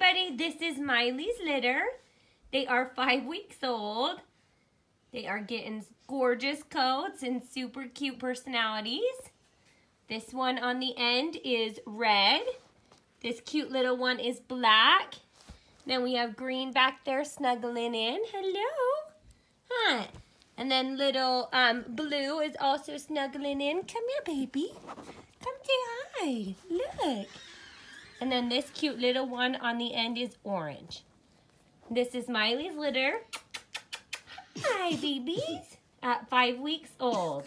everybody. This is Miley's litter. They are five weeks old. They are getting gorgeous coats and super cute personalities. This one on the end is red. This cute little one is black. Then we have green back there snuggling in. Hello. Hi. And then little um, blue is also snuggling in. Come here, baby. Come say hi. Look. And then this cute little one on the end is orange. This is Miley's litter. Hi, babies. At five weeks old.